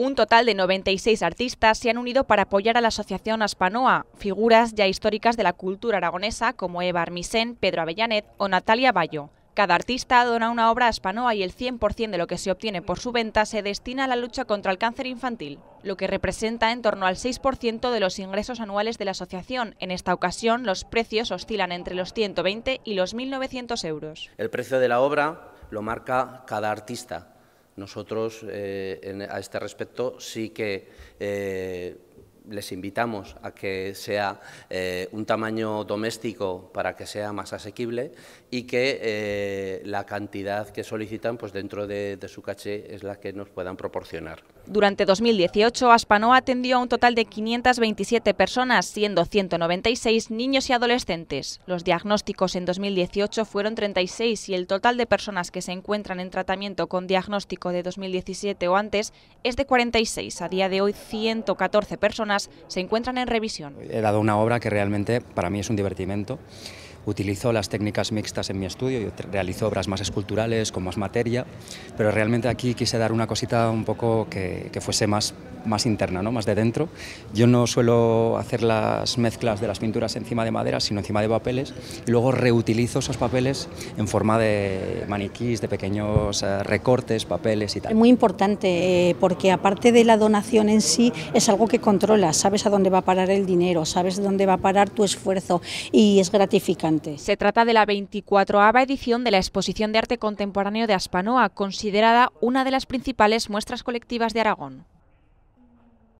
Un total de 96 artistas se han unido para apoyar a la Asociación Aspanoa, figuras ya históricas de la cultura aragonesa como Eva Armisen, Pedro Avellanet o Natalia Bayo. Cada artista dona una obra a Aspanoa y el 100% de lo que se obtiene por su venta se destina a la lucha contra el cáncer infantil, lo que representa en torno al 6% de los ingresos anuales de la asociación. En esta ocasión, los precios oscilan entre los 120 y los 1.900 euros. El precio de la obra lo marca cada artista nosotros, eh, a este respecto, sí que eh, les invitamos a que sea eh, un tamaño doméstico para que sea más asequible y que la cantidad que solicitan pues dentro de, su caché es la que nos puedan proporcionar. Durante 2018, Aspanoa atendió a un total de 527 personas, siendo 196 niños y adolescentes. Los diagnósticos en 2018 fueron 36 y el total de personas que se encuentran en tratamiento con diagnóstico de 2017 o antes es de 46. A día de hoy, 114 personas se encuentran en revisión. He dado una obra que realmente para mí es un divertimento. Utilizo las técnicas mixtas en mi estudio, yo realizo obras más esculturales, con más materia, pero realmente aquí quise dar una cosita un poco que, que fuese más más interna, ¿no? más de dentro. Yo no suelo hacer las mezclas de las pinturas encima de madera, sino encima de papeles, y luego reutilizo esos papeles en forma de maniquís, de pequeños eh, recortes, papeles y tal. Es muy importante, eh, porque aparte de la donación en sí, es algo que controlas, sabes a dónde va a parar el dinero, sabes dónde va a parar tu esfuerzo, y es gratificante. Se trata de la 24ava edición de la Exposición de Arte Contemporáneo de Aspanoa, considerada una de las principales muestras colectivas de Aragón.